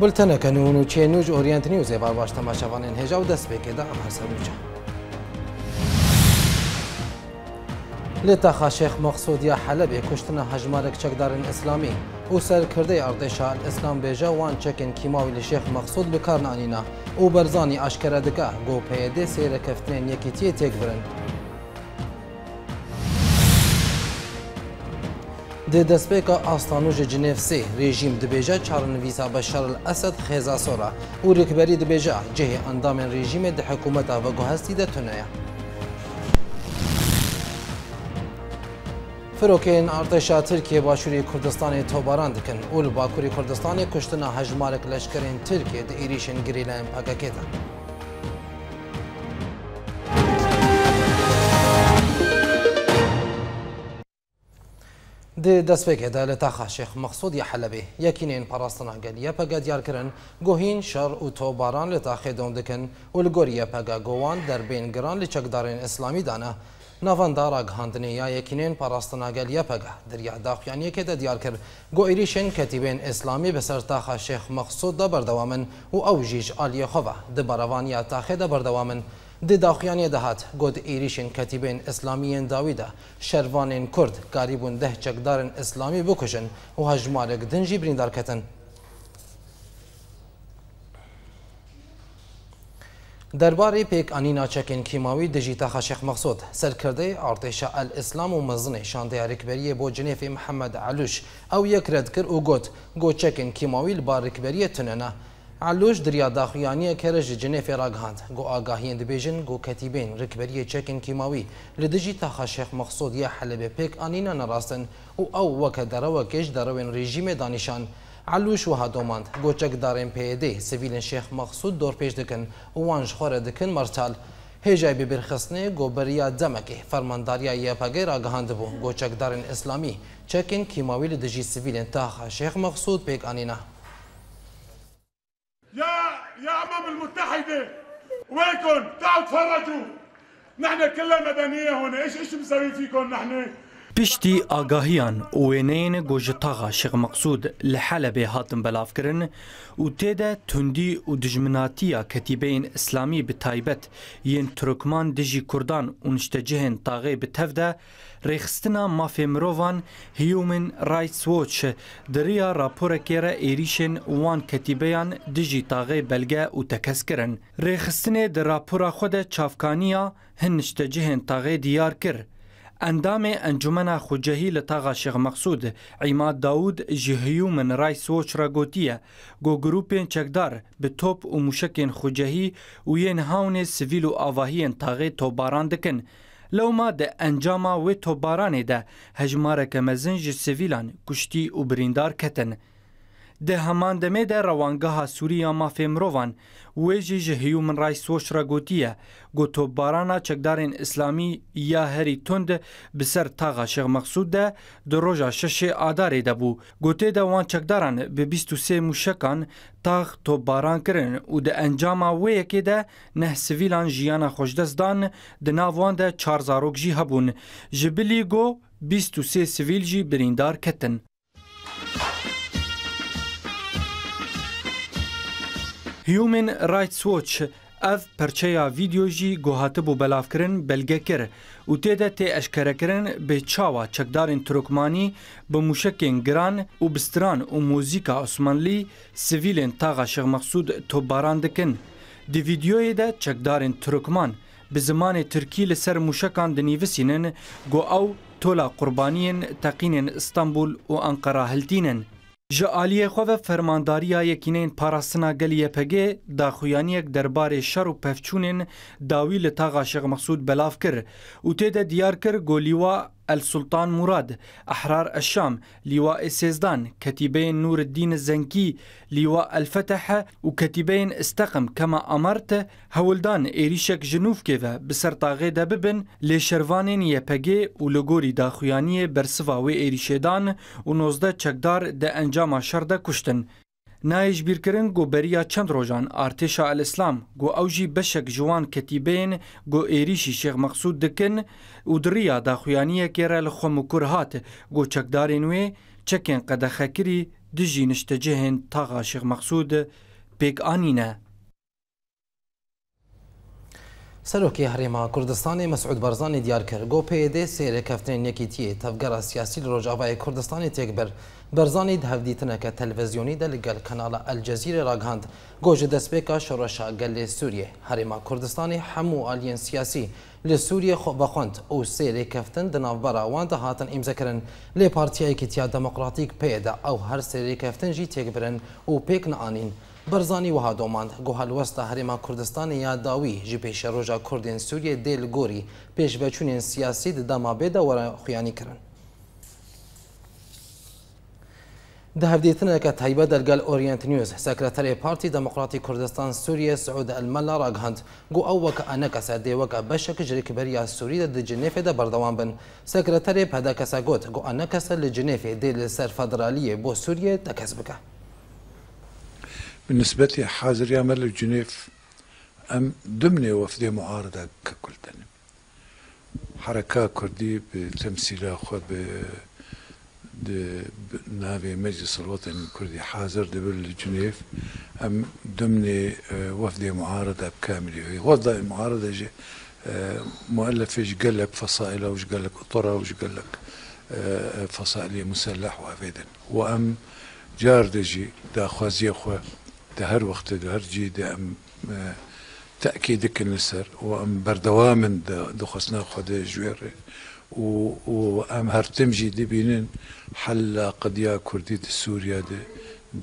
بلتنەکە نوونوچێ نوژ ئۆریەنت نیوزێ باش تەماشاوانێن هێژا و دەست پێکێدا ئەم هەرسەرچە. لێ تاخا شێخ مەخسودیا حەلەبێ کوشتنە هەژمارێک چەکدارن ئەسلامی و سەرکردەی ئەردێشا ئەسلام بێژە وان چەکن کیماوی لە شێخ مەخسود بکارنانینا و بەرزانی ئاشکرە دکە گۆپەیەدێ سێرەکەفتنێن یەکیتیە تێکبرن د دسپیکا آستانوج جنیف سی رژیم د بیجا چارنویسا بشار الاسد خیزا سورا او رکبری د بیجا جه اندام رژیم د حکومت و گوهستی د تنیا فروکین ارتشا ترکیه باشوری کردستان توباران دکن اول باکوری کردستان کشتنا هجمارک لشکرین ترکیه د ایریشن گریلن پاکاکیتن د دەستپێکێدا لە تاخا شێخ مەخسودی حەلبێ یەکینێن پاراستناگەلیە پەگە دیار گۆهین شەڕ و تۆباران لە تاخێ دوم دکن و لە گۆریە در گۆوان دەربێن گران لە چەکدارێن ئسلامی داە ناڤەنداڕگەهاندنێ یا یەکینێن پاراستناگەلیە پەگە که دیار کرد گۆئریشن کەتیبێن اسلامی به تاخا شێخ مقصود دە بەردەوامن و ئەو ژیش یا دبەرەوانیا تاخێدە بەردەوامن. دی داخیانی دهات گود ایریشین کتیبین اسلامیین داوی ده شروانین کرد گاریبون ده چکدارن اسلامی بکشن و هجمارک دنجی بریندار کتن دربارې پېک انینا چکین کیماوي د جیتا خشخ مقصود سرکردي ارتش الاسلام و مزن شاندې رکبریه بو جنیف محمد علوش او یک ردکر او گوت گو چکین کیماوي لبارکبریه تننه علوش دریا داخیانی کرج جنیف راگهاند گو آگاهین دبیجن گو کتیبین رکبری چکن کیماوی لدجی تاخا شیخ مقصود یا حلب پیک آنینا نراستن و او وک درو کش دروین رژیم دانشان علوش و هادوماند گو چک دارن پیده سویلن شیخ مقصود دور پیش دکن وانش خور دکن مرتال هجای ببرخصنه گو بریا دمکه فرمانداریا یپاگی راگهاند بو گو چک دارن اسلامی چکن کیماوی لدجی سویلن تاخا شیخ مقصود پیک آنینا يا يا امم المتحده وينكم؟ تعالوا تفرجوا نحن كلنا مدنيه هون، ايش ايش مسويين فيكم نحن؟ پشتی ئاگاهیان وێنەیەنە گۆژتاغا شق مەقصود لە حەلە بێ هاتن بەلافکردن و تێدە توندی و دژمناتیە کەتیبەین ئسلامی بتایبەت یەن ترکمان دژی کوردان و نیشتەجهێن تاغێ بتەفدە ڕێخستنا مافێ مرۆڤان هیومن رایتسوۆچ دریە راپۆرەکێرە ئێریشن وان کەتیبەیان دژی تاغێ بەلگە و تەکەسکردن ڕێخستنێ دە راپۆرا خۆدە چافکانیە هەن نیشتەجهێن تاغێ دیار کرد ئەندامێ ئەنجومەنا خوجەهی لە تاغا شێخ مەخسود عیما داود ji هیومن ڕای سۆچرا گوتیە گۆگرروپên çekdar bi top û mûşekên xucehî û yên hawnê sivîl û avahiyên taxê tobaran dikin. Lewma de encama wê tobaranê de hejmareke mezin ji sivîlan kuştî û birîndar ketin. د همان دمه د روانګه سوریا مافې مروان وېجی جه هیومن رایټس ووچ را ګوتیه ګوتو بارانا چکدارن اسلامي یا هری توند بسر تاغه شغ مقصود ده د روجا شش ادارې ده بو ګوتې د وان چکدارن به 23 موشکان تاغ تو باران کرن او د انجام وې کې ده نه سویلان جیانا خوشدستان د ناوان ده 4000 جی هبون جبلی ګو 23 سویل جی بریندار کتن هیومن رایتس ووچ ev perçeya vîdeo jî gohati bû belavkirin belgekir û têde tê eşkerekirin bê çawa çekdarên Turkmanî bi mûşekên giran û bistiran û muzîka Osmanlî sivîlên taxa Şexmexsûd tobaran dikin. Di vîdyoyê de çekdarên Turkman bi zimanê Tirkî li ser mûşekan dinîvisînin got ew tola qurbaniyên teqînên İstanbul û Anqara hiltînin. Ji aliyê xwe ve fermandariya yekînên parastina gelê YPG daxuyaniyek derbarê şer û pevçûnên dawî li Taqa Şex Mesûd belav kir û tê de diyar kir golîwa السلطان مراد أحرار الشام لواء سيزدان كتيبين نور الدين الزنكي لواء الفتح وكتيبين استقم كما أمرت هولدان إريشك جنوف كيفا بسرطاغي دببن لشروانين يبقي ولغوري داخياني برسفاوي إريشيدان ونوزده چکدار ده انجام شرده کشتن نایج بیرکردن گۆبەریا چەند ڕۆژان ئارتێشا ئەلئسلام گۆ ئەوژی بەشێک جوان کەتیبێن گۆ عێریشی شێخ مەخسوود دکن و دریا داخویانیە کێرە لە خۆم و کوور هات گۆ چەکدارên وێ çekên qedexekiرî dijî niştecihên taxa Şêx Mexsûd pêk anîne. سەرۆکی هەرێما کوردستانی مەسعود بەرزانی دیارکرد گۆ پێدێ سێرەکەفتێنەکیتیە تەفگەرا سیاسی لە ڕۆژاوای کوردستانی تێکبەر بەرزانی هەفدیتنەکە تەلڤزیۆنی دا لەگەل کەناڵە ئەلجەزیرە ڕاگەاند گۆژە دەستپێکا شەڕەشا گەل لێ سووریێ هەرێما کوردستانی هەموو ئالیەن سیاسی لە سووریە خۆ بەخۆند ئەو سێرێکەفتن دناوبەراواندا هاتن ئیمزەکردن لێ پارتیایکی تیا دەموکراتیک پێدا ئەو هەر سێرێکەفتنجی تێکبرن و پێک نەانین. برزانی وها دوماند گوهال وست حریم کردستان داوی جی پیش روژا کردین سوریه دیل گوری پیش بچونین سیاسی دما بیدا ورا خویانی کرن ده هفديتنا تایبه دلگل اورینت نیوز، سکرتر پارتی دموقراتی کردستان سوریه سعود الملا راغهند گو اوك انك سادي وك بشک جري كبريا سوریه د جنیفه دا بردوان بن سکرتر پده کسا جو گو انکس جنيفة دیل سر فدرالیه بو سوريا بالنسبة لي حاضر يعمل الجنيف أم ضمن وفدي معارضة ككل تاني حركة كردية بتمثيلها ب نافي مجلس الوطني الكردي حاضر دبل الجنيف أم ضمن آه، وفدي معارضة بكاملة وضع المعارضة جي آه، مؤلف ايش قال لك فصائله وايش قال لك اطره وايش قال لك آه، فصائلي مسلح وأفيدن وام جاردجي دا خوازي خو وقت تا هەر وختە هەرجی ئەم تاکی دکن لەسەر و ئەم بەردەوامن دخستنا خودێ ژێڕێ و ئەم هەرتمژی دەبینن حەللا قدیا کوردی د سووریا دێ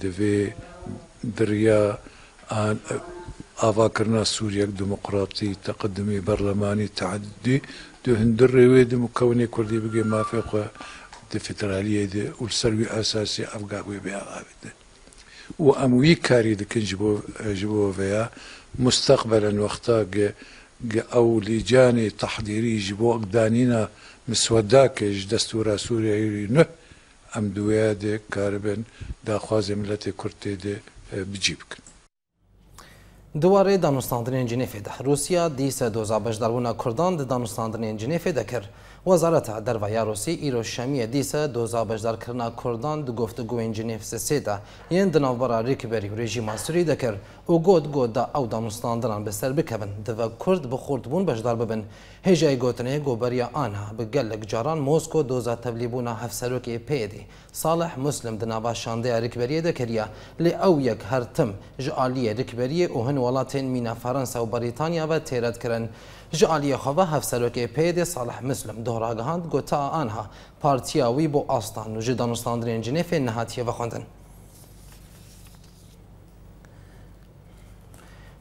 دەوێ دریا ئاواکردنا سووریەک دموقراتی تەقدمی بەرلەمانی تعددی دو هەندر ڕێوێ دمکەونی کوردی بگێ مافێ خۆ دفیترالیە دێ و سەروی ئاساسی ئەفگاوێ بێ ئاوێتە o am wî karî dikin ji bo ji bo veya mustaqbelen wexta ew lîcanê tehdirî ji bo danîna miswedakê ji destûra Sûriyeyî neh em duya dê karibin daxwazê milletê Kurtê dê bicî bikin. Duwarê danûstandinên Cinêfê de Rûsya dîse doza bejdarbûna Kurdan di danûstandinên Cinêfê de kir. وەزارەتە دەرڤای یاروسی ئیرۆشەمیە دیسە دۆزا بەشدارکردنا کوردان دو گفتگوێن جنێفسە سێدا یەن دناوبەرا ڕێکبەری ڕێژیما سوری دەکرد و گۆت گۆدا ئەو داموستاندنان بەسەر بکەبن دەڤە کورد بخورد بوون بەشدار ببن هێژای گوتنەیە گۆبەریا ئانا بگەلێک جاران مۆسکۆ دۆزا تەبلیبوونا هەفسەرۆکی پێدی ساڵح مسلم دناوا شاندەیە ڕێکبەریە دەکریا لێ ئەو یەک هەرتم ژ عالیە ڕێکبەریە و هەن وڵاتێن مینە فەرەنسا و بەریتانیا بە تێرەتکردن جی علی خواه هفسروک پید صالح مسلم دهراگهاند گوتا آنها پارتیا وی بو آستان و جی دانستاندرین جنیف نهاتیه و خوندن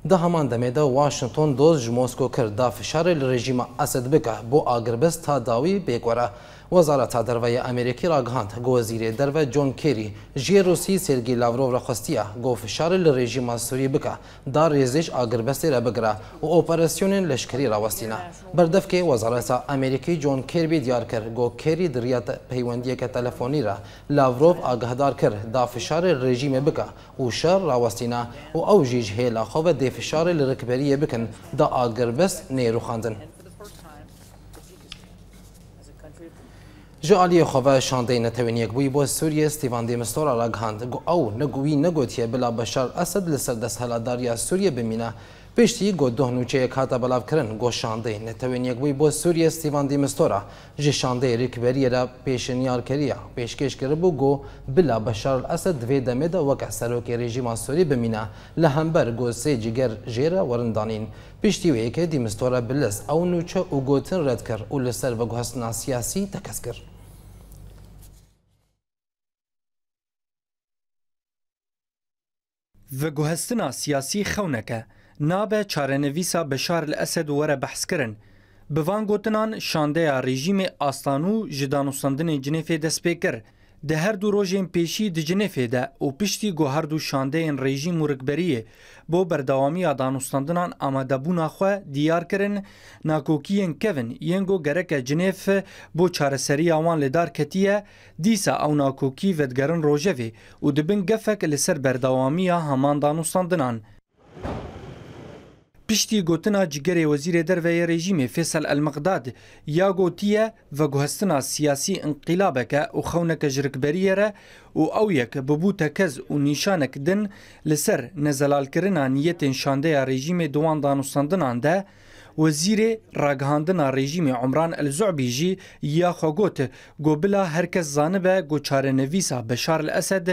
ده همان دمه ده واشنگتن دۆز ji Moskô kir da fişarê li rejîma Esed bike bo agirbist ta dawî bêgwere. Wezareta Derveyê Amerîkî ragihand got Wezîrê Derve John Kerry ji Rûsî Sergî Lavrov re xwestiya got fişarê li rejîma Sûrî bike, da rêzêj agirbestê re bigire û operasyonên leşkerî rawestîne. Berdevkê Wezareta Amerîkî John Kirby diyar kir got Kerry di riya peywendiyeke telefonî re Lavrov agihdar kir da fişarê rejîmê bike û şer rawestîne û ew jî ji hêla xwe ve فشار لە ڕکبەریە بکەن دا ئاگەربەست نێروخاندن. ji aliyê xwe şandeyên netewîniyek bûyî bo Sûriye Stîvan Dêmistora ragihand got ew neguwî negotiye bila Beşar Esed li ser desthiladariya Sûriye bimîne پشتی گو ده نوچه یک هاتا بلاو کرن گو شانده نتوین یک بوی بو سوریه سیوان دیمستورا جی شانده رکبری را پیشنیار کریا پیشکش کرد بو گو بلا بشار الاسد دوی دمه دا وکه سروک رژیما سوری بمینه لهمبر گو سی جگر جیره ورندانین پشتی و یکی دیمستورا بلس او نوچه او گوتن رد کرد او لسر و گوهستنا سیاسی تکس کرد و گوهستنا سیاسی خونکه نابه چارەنەویسا بەشار لە ئەسد وەرە بەحسکردن. بڤان گوتنان شاندەیە ڕژیمی ئاستان و ji danوسandinê cinêfê destpê kir. Di her du rojên pêşî di cinêfê de û piştî got her du şandeyên rejîm û rikberiyê bo berdawamiya danûstandinan amadebûna xwe diyar kirin, nakokiyên kevin yên got gereke cinêf bo çareseriya wan lêdar ketiye, dîsa ew nakokî vedgerin rojevê û dibin gefek li ser berdawamiya heman danûstandinan. پشتی گوتنا جگری وزیر دروی رژیم فیصل المقداد یا گوتیه و گوهستنا سیاسی انقلابک او خونک جرکبریه را او او یک ببو تکز و نیشانک دن لسر نزلال کرنا نیت شانده رژیم دوان دانستاندنان ده دا وەزیرێ ڕاگەهاندنا ڕێژیمی عمران ئەلزۆبی ژی یا خۆگوت گۆبلا هەرکەس زانبە گۆچارەنەویسا بەشار لە ئەسەد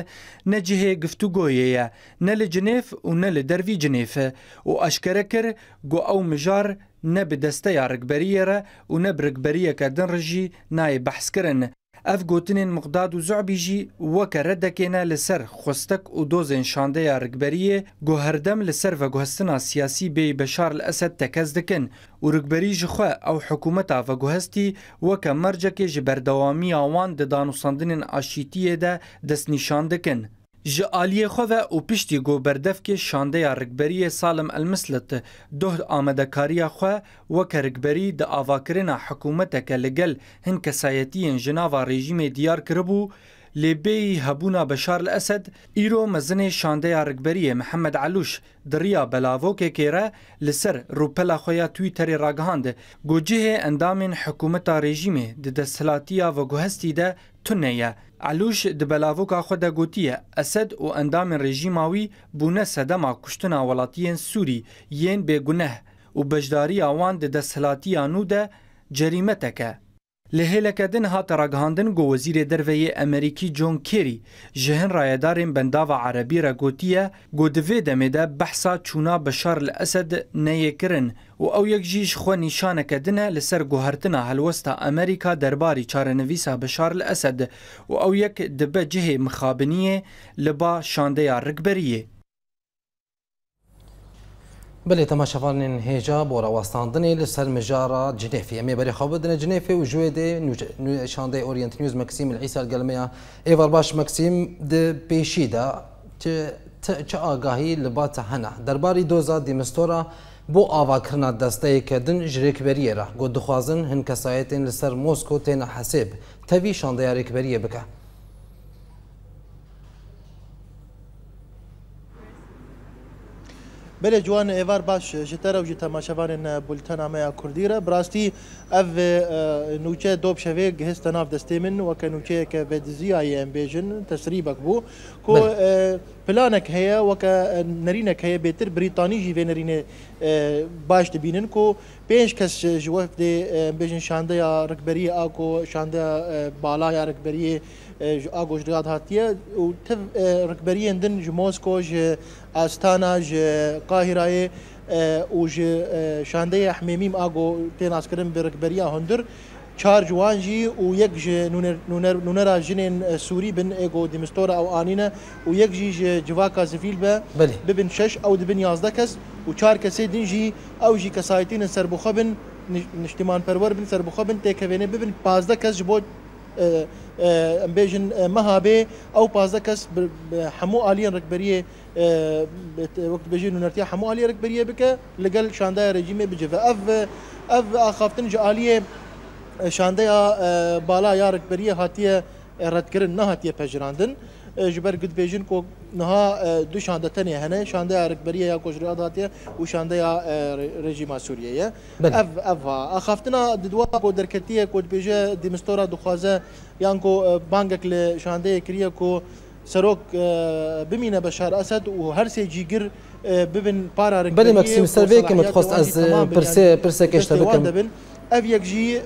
نەجهێ گفتوگۆیەیە نە لە جنێف و نە لە دەروی جنێفە و ئەشکرە کرد گۆ ئەو مژار نە بدەستە یا ڕگبەریەرە و نە برگبەریەکە دن ڕژی نایە بەحسکردن ئەف گوتنên miqdad û zoعبî jî weke redekêne li ser xwestek û dozên şandeya rigberiyê guherdem li ser veguhestina siyasî bê beşar li esed tekez dikin û rigberî ji xwe ew hikûmeta veguhestî weke mercekê ji berdewamiya wan di danûsandinên aşîtiyê de destnîşan dikin. ji aliyê xwe ve û piştî goberdevkê şandeya rikberiyê Salim Elmislit duh amedekariya xwe weke rikberî di avakirina hikûmeteke li gel hin kesayetiyên ji nava rejîmê diyar kiribû, lêbeyî hebûna Beşar li Esed, îro mezinê şandeya rikberiyê Mihemed Elûş di riya belavokekê re li ser rûpela xwe ya Twitterê ragihand, gocihê endamên hikûmeta rejîmê di desthilatiya veguhestî de tune ye. علوش د بلاوکا خو د ګوتیه اسد او اندام رژیماوی بونه صدما کشتنا ولاتین سوری یین به ګنه او بجداری اوان د دسهلاتی انو ده جریمه تکه له هلکدن هات راګهاندن ګو وزیر دروی امریکي جون کیری جهن رایدارن بنداوا عربی را ګوتیه ګودوی د مده بحثه چونا بشار الاسد نه یکرن او او یک جیش خو نشانه کدنه لسر ګوهرتنه هلوسته امریکا درباري چارنویسا بشار الاسد او او یک د بجه مخابنیه لبا شانده رګبریه بله تماشاوانین و بورا وستاندنی لسر مجارا جنیفی امی بری خواب دن جنیفی و جویده نشانده اورینت نیوز مکسیم العیسی القلمیا ایوار باش مکسیم ده پیشی ده چه آگاهی لبات هنه درباری دوزا مستورا بو آوا کرنا دسته کدن جریک بریه را گو دخوازن هن کسایتین لسر موسکو تین حسیب تاوی شانده ریک بریه بکه بله جوان ایوار باش جتر و جتماشوان بولتنامه کردی را براستی او نوچه دوب شوی گهست ناف دستی من و که نوچه که به دزی آی ام بیجن تسریبک بو کو پلانک هیا و که نرینک هیا بیتر بریتانی جیوه نرینه باش دبینن کو پنج کس جوف دی بیجن شانده یا رکبری آکو شانده بالا یا رکبری آگوش ریاد هاتیه و تف رکبری اندن جموز کو استانا جه قاهره و جه شانده حميميم اغو تناس كرم بركبريا هندر چار جوان جي و يك جي نونر نونر جنين سوري بن ايغو ديمستورا او انينا و يك جي جي جواكا زفيل به ببن شش او دبن 11 كس و چار كسي دين جي او جي كسايتين سربخبن نشتمان پرور بن سربخبن تكوينه ببن 15 كس جبو آه، آه، امبيجن آه، مهابي او ئەو حمو علي ركبريه وقت بيجين وەک حمو علي ركبريه بك ڕکبەریە بکە لەگەل بجف اف اف اخافتن جاليه ئاخافتن بالا یا ڕکبەریە هاتیە ڕەتکردن جبر گد بیژن کو نها دو شانده تنه هنه شانده رکبریه یا کجری آداتیه و شانده یا رژیم سوریه یه اف اف اخافتنا ددوا کو درکتیه کو بیژه دمستورا دخوازه یان کو بانگک ل شانده کریه کو سروک بمینه بشار اسد و هر سه جیگر ببن پارا رکبریه بله مکسیم سروی که متخصص از پرسه پرسه کشته بکم او یک جی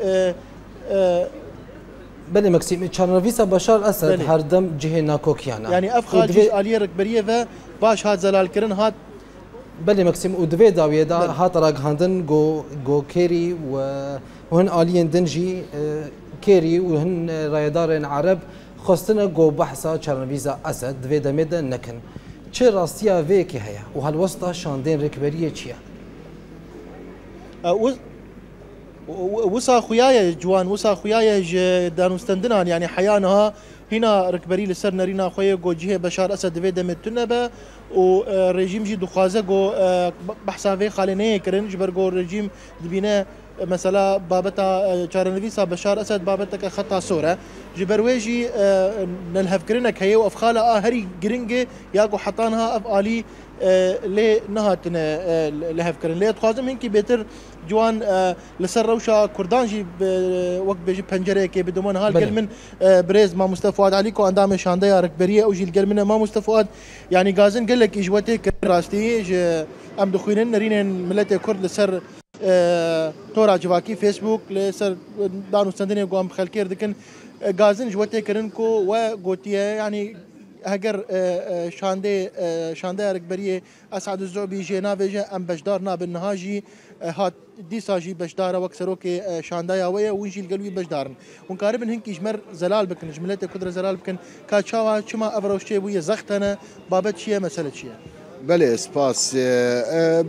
بله مکسیم چنرویسا بشار اسد هر دم جهه ناکوکیانا یعنی اف خارجی آلیه رکبریه و باش هات زلال کرن هات بله مکسیم ادوی داویه دا هات هات هندن گو گو کری و هن آلیین دنجی کری و هن رایدارن عرب خواستن گو بحثا چنرویسا اسد دوی دمیده نکن چه راستیا وی که هیا و هل وسطا شاندین رکبریه چیه؟ وسا خويايا جوان وسا خويايا دانوستندنان يعني حيانها هنا ركبري لسر نرينا خويا جو جهه بشار اسد آه، آه، في دم به و رژیم جی دخوازه گو بحثا وی كرن جبر جو رژیم دبینه مثلا بابتا آه، چارنویسا بشار اسد بابتا که خطا سوره جبر وی نلهف كرنك که یو افخالا آهری گرنگه یا حطانها اف الي لێ نەهاتنە لە هەفکردن لێ خوازم هینکی بێتر جوان لەسەر ڕەوشا کوردانجی وەک بێژی جی پەنجەرەیەکی بدەمە هەال گەل من برێز ما مستەفواد علی و ئەندام شاندە یارکبەریە ئەو ژیل گەرمە ما مستەفواد یانی گازن گەلێکی ژوەتی ڕاستی ئەم دخوێنن نەرینێن ملەتێ کورد لەسەر تۆرا جواکی فیسبوک لەسەر دان و سندنێ گوام خەلکێر دکن گازن ژوەتێکردن و وە گوتیە ینی هەگەر اه، اه، شاندەیە اه، ڕگبەریە ئەسعد زۆبی ژێناوێژە ام بشدار ناب نهاژی هات که شانده وەک و انجیل ونژی بشدارن اون کاری بن هەنگکی جمر زلال بکن جملت کدر زلال بکن کا چاوا چما ئەڤڕۆشتێ بوی زەختەنە بابت چیه مسئله چیه بله سپاس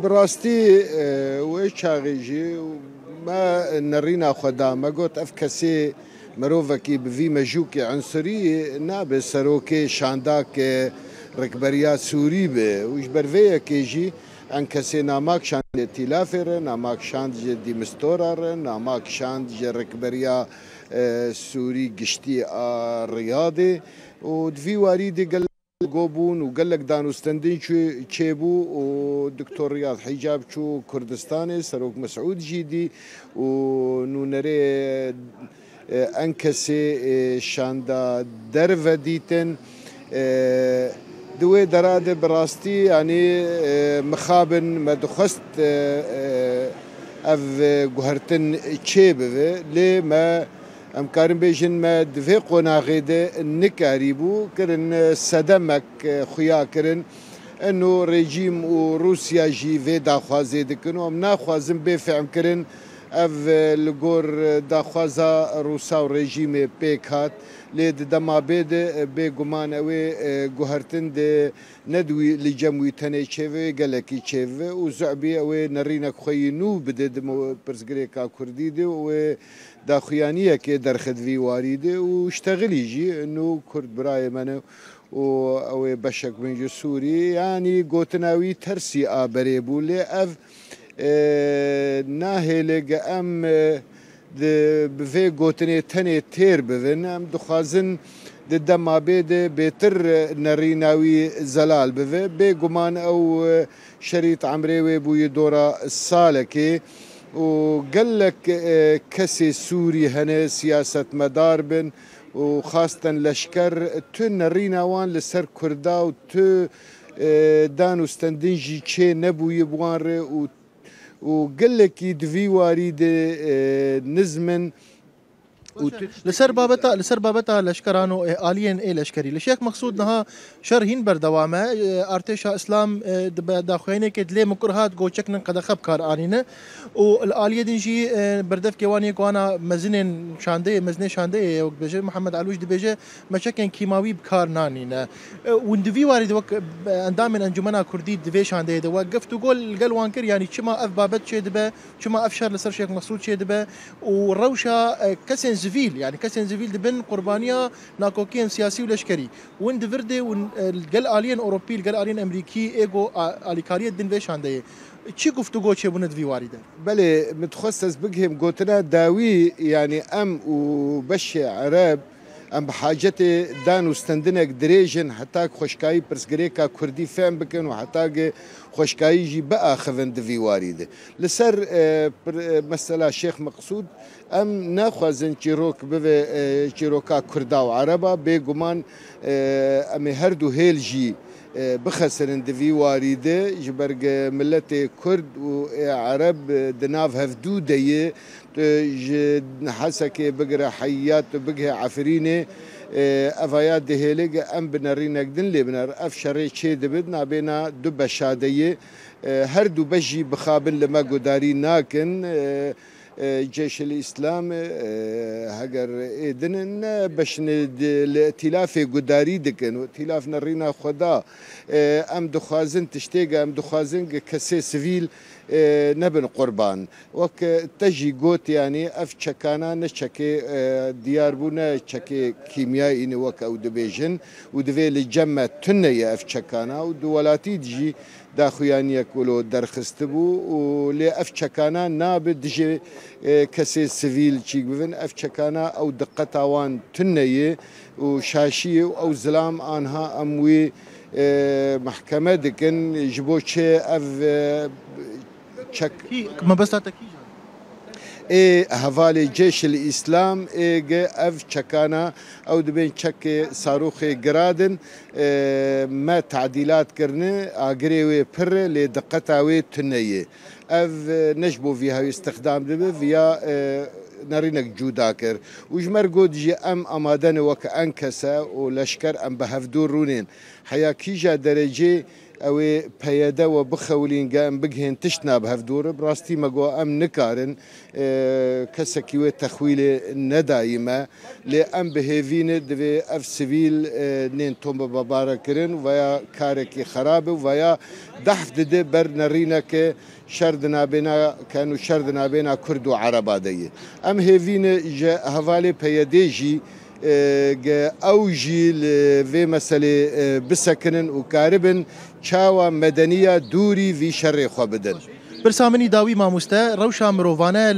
بڕاستی وێ چاغیژی نەڕینا خۆدا مەگوت ئەف کەسێ مروفکی به وی مجوک عنصری نابه سروک شانداک رکبریا سوری به وش برویه که جی ان کسی ناماک شاند تیلافره ناماک شاند جه دیمستوراره ناماک شاند جه رکبریا سوری گشتی ریاده و دوی واری دیگل گوبون و گلک دانوستندین چه بو و دکتر ریاض حجاب چو کردستان سروک مسعود جیدی و نونره anche آه، se آه، شاندا درفا ديتن آه، دوي دراد براستي يعني مخابن ما دخست اف جوهرتن تشيبه لي ما امكارن بيجن ما دفي قناغيده نكاريبو كرن صدمك خويا كرن انه ريجيم وروسيا جي في داخوازي دكن ومنا خوازن بيفهم كرن ev li gor daxwaza Rusa û rejîmê pêk hat lê di demabê de bêguman ew ê guhertin dê nedwî li cem wî tenê çêvê gelekî çêve û zeebî ew ê nerînek xwe yî nû bide di pirsgirêka Kurdî de û ê daxuyaniyekê derxedvî warî de û şteğilî jî nû Kurd birayê me ne û ew ê beşek min ji Sûrî yanî gotinawî tersî aberê bû lê ev ناهێلێ گە ئەم بێ گوتنێ تەنێ تێر ببن ئەم دخوازن di dema bêdê bêtir nerîna wî zelal bive bêguman ew şerît emrê wê bûye dora salekê û gelek kesê Sûî hene siyasetmedar bin û xasten leşker tu nerîna wan li ser Kurda û tu dan û stendin jî çê nebûye buwan re û وقال لك يدفي واريد آه، نزمن لسر بابتا لسر بابتا لشکرانو اه، آلین ای اه، لشکری لشیک مقصود نها شرحین بر دوام اه، ارتش اسلام داخوینه که دلی مکرهات گوچک نن قدخب کار آنینه و الالیه دنجی بردف کوانی کوانا مزنین شانده مزنه شانده وک بجه محمد علوش دبجه مشکن کیماوی بکار نانینه وندوی وارد وک اندام انجمنا کردی دوی شانده دو وقفت و گل گل وانکر یعنی چما اف بابت چه دبه چما اف شر لسر شیک مقصود چه دبه و روشا کسن زفيل يعني كاسين زفيل دبن قربانيا ناكوكين سياسي ولشكري وين دفردي وين آه، الجل الين اوروبي القل الين امريكي ايجو اليكاريه دين فيش عندي چی گفتگو چه بوند وی واریده بله متخصص بگهم گوتنا داوی یعنی ام و بش عرب ام بحاجت دان وستندنك دريجن حتى خشكاي برسغريكا كردي فهم بكن وحتى خشكاي جي بقى خفن دفي واريده لسر مثلا شيخ مقصود ام ناخوازن چیروک بوه چیروکا کردا و عربا بيغمان ام هردو هيل جي بخسرن دوی واريدة جبرق ملت كرد و عرب دناف دي جد حسك بقرا حيات بقها عفريني افايات دهيلق ام بنرينا قدن لي بنر افشاري چه دبدنا بينا دب هر هردو بجي بخابن لما قداري ناكن جيش الإسلام هجر آه، ايدنن آه، باش الائتلاف قداري دكن وائتلاف نرينا خدا آه، ام دخازن تشتيقا ام دخازن كسي سفيل نبن قربان وك تجي قوت يعني اف تشكانا نشكي ديار بونا تشكي كيميائي نوك او دبيجن ودفي الجمة تنية اف تشكانا ودولاتي تجي داخویانیە کۆلۆ دەرخست بوو و لێ ئەف چەکانە نابێت دژێ کەسێ سڤیل چی بن ئەف چەکانە ئەو دقە تاوان تنەیە و شاشیە و ئەو زلام ئانها ئەموی محکەمە دکن ji bo çê ev çek me besta te kîjan ای حواله جيش الاسلام ایگ اف چکانا او دبین چک صاروخ گرادن ما تعديلات کرنه اگری و پر لی دقتا و تنیه اف نجبو فيها استخدام دبه فيا نرينك جوداكر وجمر قد جي ام امادن وك انكسا ولشكر ام بهفدور رونين حيا كيجا درجه ئەوێ پەیەدەوە بخەولینگەم بگهێن تشتنا بە هەفتدورە ڕاستی مەگۆ ئەم نکارن کەسێکی وێ تەخویلێ نەداییمە لێ ئەم بهێوینە دەوێ ئەف سویل نێن تۆمبە بەبارەکردن وە کارێکی خراپە وە دەحف دێ بەر نەڕینەکە شەردنابێنکەن و شەردنابێنە کورد و عربادەیە ئەم هێوینە هەوالێ پەیەدێژی اوجي في مساله بسكن وكاربن چاوا مدنية دوري في شر خوبدن برسامني داوي ما مستا روشا مروفانا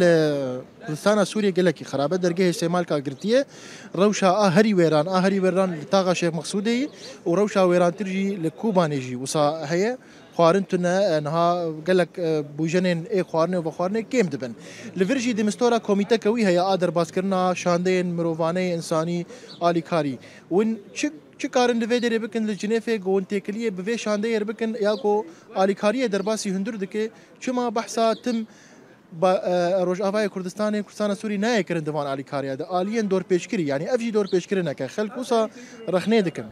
لسانا سوريا قال لك خرابه درجه استعمال كاغرتيه روشا اهري ويران اهري ويران تاغا شيخ مقصودي وروشا ويران ترجي لكوبانيجي وصا هي خوارن تونه نها گلک بوجنین ای خوارن و خوارن کم دبن لورجی دمستورا کمیته کوي هيا ادر باس کرنا شاندین مروانه انسانی عالی کاری ون چک چه کارن دوی دری بکن لجنه فی گون تکلیه بوی شانده یر بکن یا کو عالی کاری درباسی هندر دکه چما بحثا تم با روج اوای کردستان کردستان سوری نه کرن دوان عالی کاری ده عالیین دور پیشکری یعنی افجی دور پیشکری نه که خلق وسا رخنه دکن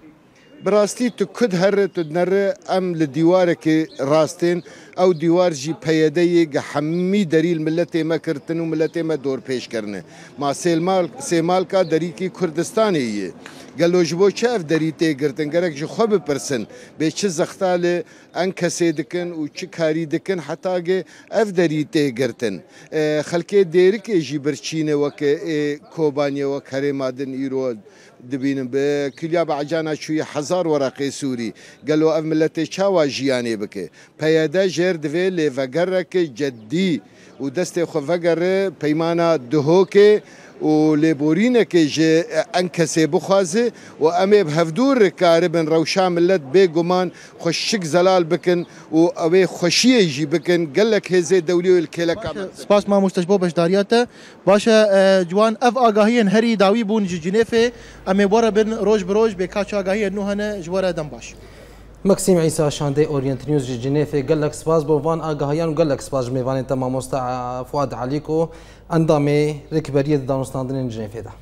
براستی تو کد هر تو نره ام لدیواره که راستین او دیوار جی پیاده یک همی دریل ملت ما کرتن و ملت ما دور پیش کرنه ما سیمال سیمال کا دری کی کردستان یه گلو جبو چه اف دری تی گرتن گرک جو خوب پرسن به چه زختال ان کسی دکن و چه کاری دکن حتا گه اف دری تی گرتن خلکی دیرک جی برچینه وک کوبانیه وک هری مادن ایرود دبینم به کلیا به عجانا شوی هزار ورقه سوری گلو اف ملت چاوا جیانی بکه پیاده جر دوی لیوگرک جدی و دست خو وگره پیمانه دهوکه و لێبۆرینەکەی ژێ ئەن کەسێ بخوازێ و ئەمێ هەفتور کارە بن ڕەوشا ملت بێگومان خۆشک زەلال بکن و ئەوێ خۆشیەژی بکن گەلک هێزێ دەوری کێلەکە سپاس ما مشتش بۆ بەشداریاتە باشە جوان ئەف ئاگاهیان هەری داوی بوون ججینێفێ ئەمێ بۆرە بن ڕۆژ برۆژ بێ کاچ ئاگاهیە نوهەنە ژوەرە دەم باش. مکسیم عیسی شانده اورینت نیوز جنیف گلک سپاس بو وان آگاهیان گلک سپاس میوان تمام مستع فؤاد علی کو اندام رکبری دانستاندن جنیف ده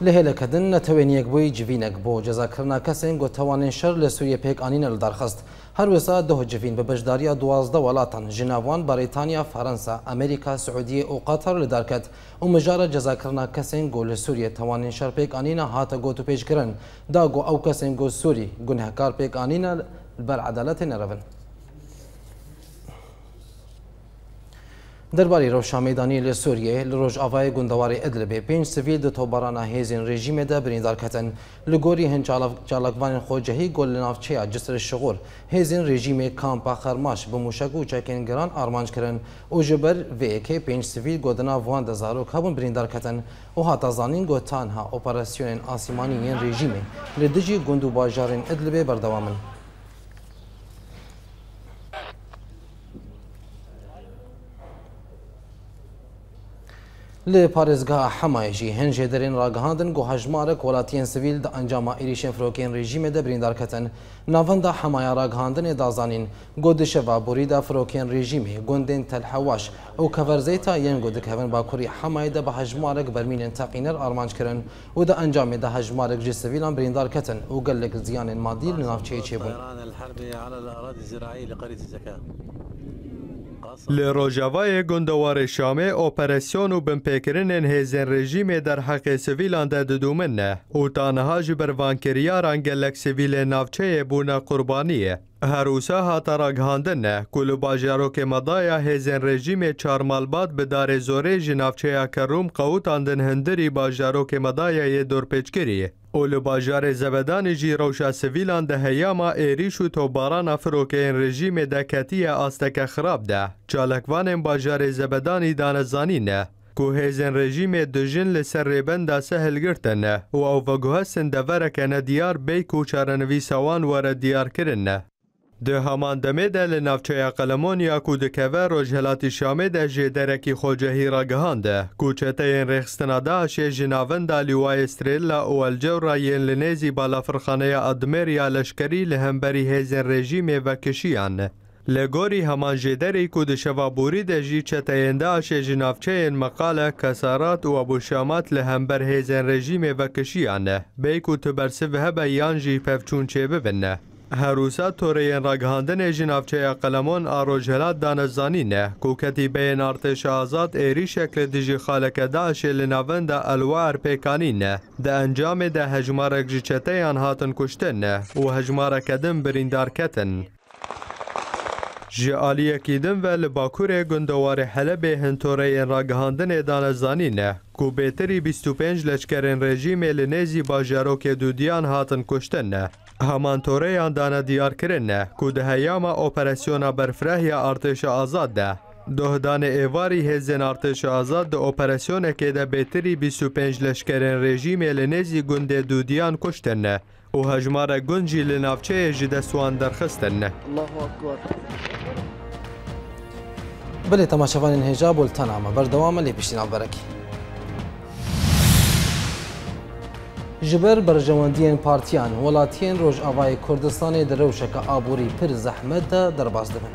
لهله کدن نتوانیک بوی جوینک بو جزاکرنا کسین گو توانین شر لسوریه پیک آنین الدرخست هەروەسا دەهۆجیین بە بەشداریە دوازدە وڵاتان ژناوان بەریتانیا فەرەنسا ئەمریکا سعودیە ئەو قاتار لەدارکات و مژارە جەزاکردنا کەسێن گۆ لە سووریە تەوانین شارپێکانینە هاتە گۆت و پێشگرن داگۆ ئەو کەسێن گۆ سووری گونهکار پێکانینە بەر عدالەتی نەرەڤن. دربارەی ڕەوشامیدانی لە سووریێ لە ڕۆژاوای گوندەواری ئەدلبێ پێنج سڤیل دە تۆبارانە هێزین ڕێژیمێدا برینندارکەتەن لە گۆری هەنجالەکبانن خۆجەهی گۆل لە ناوچەیە جسر شغور هێزین ڕێژیمێ کامپا خەرماش بە موشک و چاکێنگەران ئارمانجکردن و ژبەر VK پێنج سڤیل گۆدنا ڤوان دەزارۆک هەبوون برینندارکەتەن و هاتازانین گۆتانها ئۆپەراسسیۆنێن ئاسیمانیەن ڕێژیمێ لە دژی گوند و باژارین ئەدلبێ بەردەوامن. لی پارزگاه حمای هنجه درین راگهاندن گو هجمارک ولاتین سویل دا انجام ایریشن فروکین رژیم ده بریندار کتن ناوان دا حمایا راگهاندن دازانین گو دشوا بوری دا فروکین رژیم گندین تلحواش او کورزیتا ین گو دکهون با کوری حمای ده به هجمارک برمینن تاقینر آرمانج کرن و دا انجام ده هجمارک جی سویلان بریندار کتن او گلک زیان مادی نافچه چه بون لە ڕۆژاوایە گوندەوەڕی شامێ ئۆپەرسیۆن و بمپێکردنن هێزن ڕێژیمێ دەرحەقی سڤیلاندا ددومنە وتانەهاژی بەرڤانکریا ڕەنگەلەک سڤیلێ ناوچەیە بوونە قوربانیە هەروسە هاتە ڕگهاندنە کول و باژارۆکێ مەدایە هێزن ڕێژیمێ چارمالبات بدارێ زۆرێ ژی ناوچەیە کە ڕوم قەوتاندن هەندری باژارۆکێ مەدایە یە دۆرپێچکریە او له بازار زبدان جی روشا سویلان ده هیاما ایریش و توباران فروکین رژیم دکتی آستک خراب ده چالکوان بازار زبدانی دانزانی نه کو هیزن رژیم دژن لسر ریبن دا سهل گرتن و او وگوهسن دورکن دیار بی کوچارنوی سوان ور دیار کرن نه د همان دمه د لنافچه قلمون یا کودکوه روژهلات شامه د جدرکی خوجهی را گهانده کوچته این رخستنا ده اشه جناون دا لیوای استریلا اول جو را ین لنیزی بالا فرخانه ادمیر یا لشکری لهمبری هیزن رژیم و کشیان لګوري همان جدري کو د شوابوري د جی چتاینده اشه جنافچه مقاله کسارات او ابو شامات له همبر هیزن رژیم وکشیانه به کو تبرسه به بیان جی پفچون چه ببنه هەروسا تۆرەیەن ڕگەهاندنێ ژی ناوچەیە قەلەمۆن ئاڕۆژهێلات دانەزانینە کوکەتی بەیەن ئارتێش ئازاد عێریشێک لە دژی خالەکەداشێ لە ناوەندە ئەلوار پێکانینە دە ئەنجامێ دە هەژمارەك ji çeteyان hatin kuştinne û hejmareke din birîndarketin. ji aliyekî din ve li Bakurê gundewarê Helebê hintoreyên ragihandinê danezanîne ku bêtirî 25 leşkerên rejîmê li nêzî bajarokê dudiyan hatin kuştinne. هەمانتۆرەیان دانە دیارکردنە کو دەهەیاما ئۆپەرسیۆنا بەرفرەهیا ئارتێشە ئازاد دە. دۆهدانê êvarî hêzên artêşa azad di operasyonekê de bêtirî 25 leşkerên rejîmê li nêzî gundê dûdiyan kuştenne û hejmara gund jî li navçeyê ji destwan derxistenne. Bilê temaşevanên hêja boltana me berdewame lê piştî navberekî. جبر برجەوەندیان پارتیان وڵاتیان ڕۆژئاوای کوردستانی دەرەوشەکە ئابووری پر زەحمەتدا دەرباز دەبن.